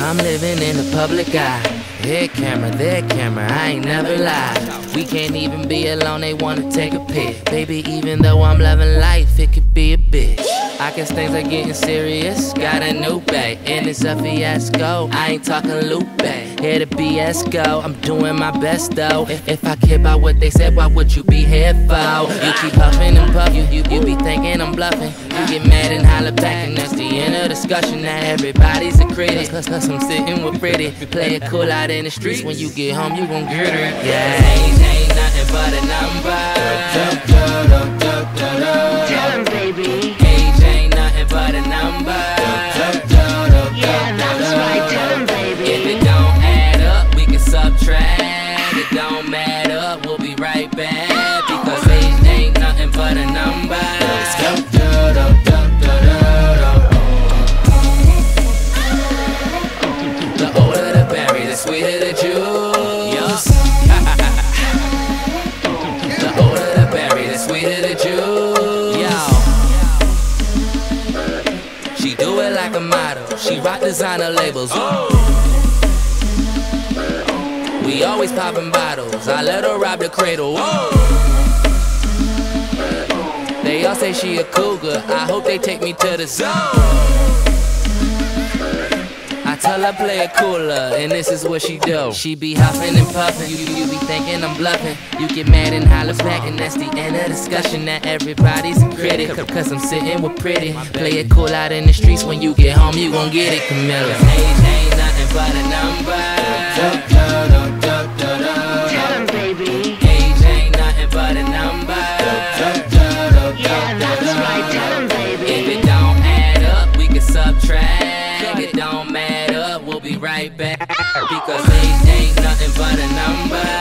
I'm living in the public eye. Here camera, there camera, I ain't never lied. We can't even be alone, they wanna take a pic. Baby, even though I'm loving life, it could be a bitch. I guess things are getting serious. Got a new bag, and it's a fiasco. I ain't talking back. Here to BS go. I'm doing my best though. If, if I care about what they said, why would you be here for? You keep puffing and puffing, you, you, you be thinking I'm bluffing. You get mad and holler back, and that's the end of discussion. Now everybody's a critic. Cause I'm sitting with pretty. Play it cool out in the streets. When you get home, you gon' get it. Yeah, age ain't nothing but a number. Back. Because age ain't nothing but a number. The older the berry, the sweeter the juice. the older the berry, the sweeter the juice. Yo. She do it like a model. She rock designer labels. Oh. We always popping bottles. I let her rob the cradle. They all say she a cougar. I hope they take me to the zone. I tell her play it cooler, and this is what she do. She be huffing and puffing, you, you be thinking I'm bluffing. You get mad and holler back, and that's the end of discussion. Now everybody's a critic, cause I'm sitting with pretty. Play it cool out in the streets, when you get home, you gon' get it, Camilla. Age ain't nothing but a number. Nothing but a number.